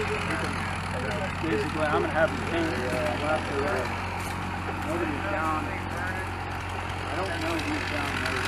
Basically, I'm gonna have the paint uh, left or right. Nobody's down. I don't know who's down there.